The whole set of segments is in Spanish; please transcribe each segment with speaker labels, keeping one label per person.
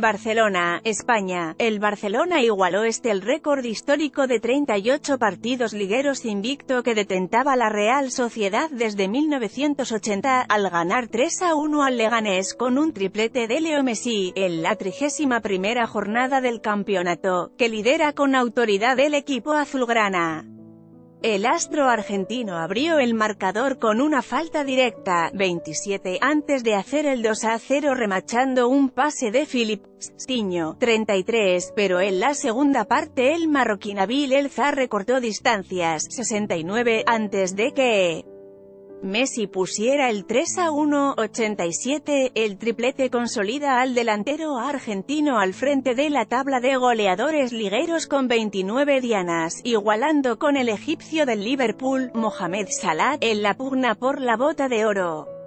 Speaker 1: Barcelona, España, el Barcelona igualó este el récord histórico de 38 partidos ligueros invicto que detentaba la Real Sociedad desde 1980, al ganar 3 a 1 al Leganés con un triplete de Leo Messi, en la 31 primera jornada del campeonato, que lidera con autoridad el equipo azulgrana. El astro argentino abrió el marcador con una falta directa, 27, antes de hacer el 2 a 0 remachando un pase de Philip Stiño, 33, pero en la segunda parte el marroquín Abil Elza recortó distancias, 69, antes de que Messi pusiera el 3 a 1, 87, el triplete consolida al delantero argentino al frente de la tabla de goleadores ligueros con 29 dianas, igualando con el egipcio del Liverpool, Mohamed Salah, en la pugna por la bota de oro.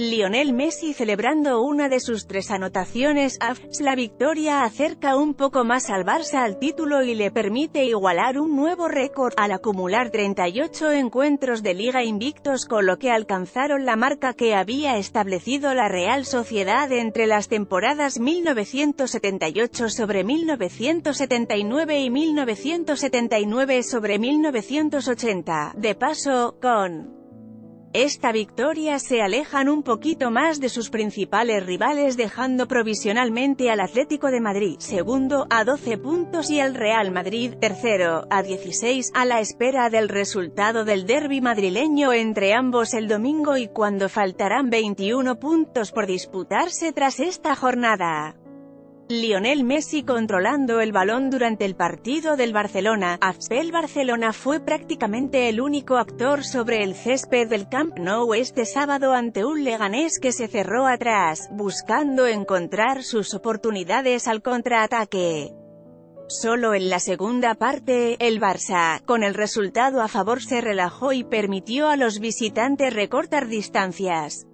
Speaker 1: Lionel Messi celebrando una de sus tres anotaciones, AFS la victoria acerca un poco más al Barça al título y le permite igualar un nuevo récord, al acumular 38 encuentros de liga invictos con lo que alcanzaron la marca que había establecido la Real Sociedad entre las temporadas 1978 sobre 1979 y 1979 sobre 1980. De paso, con esta victoria se alejan un poquito más de sus principales rivales dejando provisionalmente al Atlético de Madrid, segundo, a 12 puntos y al Real Madrid, tercero, a 16, a la espera del resultado del derby madrileño entre ambos el domingo y cuando faltarán 21 puntos por disputarse tras esta jornada. Lionel Messi controlando el balón durante el partido del Barcelona. El Barcelona fue prácticamente el único actor sobre el césped del Camp Nou este sábado ante un Leganés que se cerró atrás, buscando encontrar sus oportunidades al contraataque. Solo en la segunda parte, el Barça, con el resultado a favor se relajó y permitió a los visitantes recortar distancias.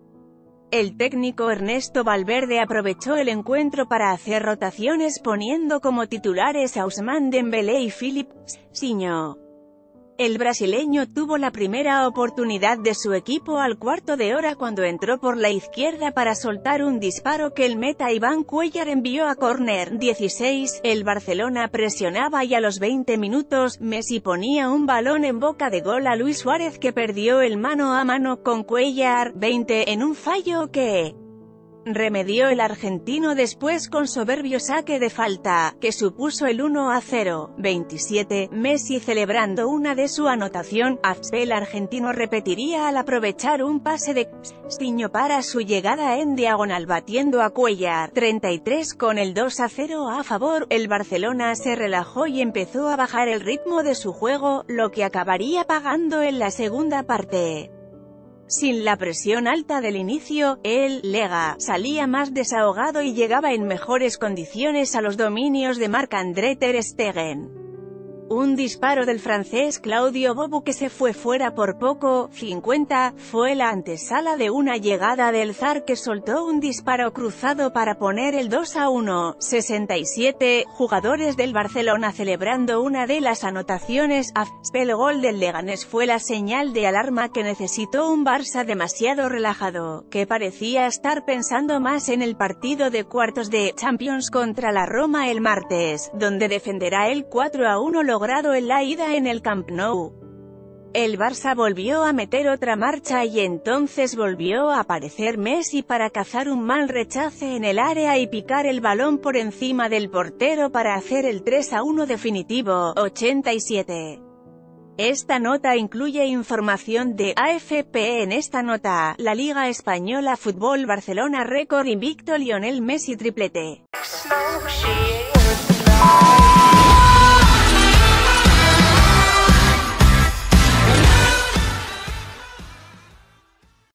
Speaker 1: El técnico Ernesto Valverde aprovechó el encuentro para hacer rotaciones poniendo como titulares a Ousmane Dembélé y Philippe Siño. El brasileño tuvo la primera oportunidad de su equipo al cuarto de hora cuando entró por la izquierda para soltar un disparo que el meta Iván Cuellar envió a córner. 16. El Barcelona presionaba y a los 20 minutos, Messi ponía un balón en boca de gol a Luis Suárez que perdió el mano a mano con Cuellar. 20. En un fallo que remedió el argentino después con soberbio saque de falta, que supuso el 1 a 0. 27. Messi celebrando una de su anotación, el argentino repetiría al aprovechar un pase de Stiño para su llegada en diagonal batiendo a Cuellar. 33 Con el 2 a 0 a favor, el Barcelona se relajó y empezó a bajar el ritmo de su juego, lo que acabaría pagando en la segunda parte. Sin la presión alta del inicio, el Lega salía más desahogado y llegaba en mejores condiciones a los dominios de Marc-André Ter Stegen. Un disparo del francés Claudio Bobu que se fue fuera por poco, 50, fue la antesala de una llegada del zar que soltó un disparo cruzado para poner el 2 a 1, 67, jugadores del Barcelona celebrando una de las anotaciones, el gol del Leganés fue la señal de alarma que necesitó un Barça demasiado relajado, que parecía estar pensando más en el partido de cuartos de Champions contra la Roma el martes, donde defenderá el 4 a 1 logrado en la ida en el Camp Nou. El Barça volvió a meter otra marcha y entonces volvió a aparecer Messi para cazar un mal rechace en el área y picar el balón por encima del portero para hacer el 3 a 1 definitivo, 87. Esta nota incluye información de AFP en esta nota, la Liga Española Fútbol Barcelona récord invicto Lionel Messi triplete.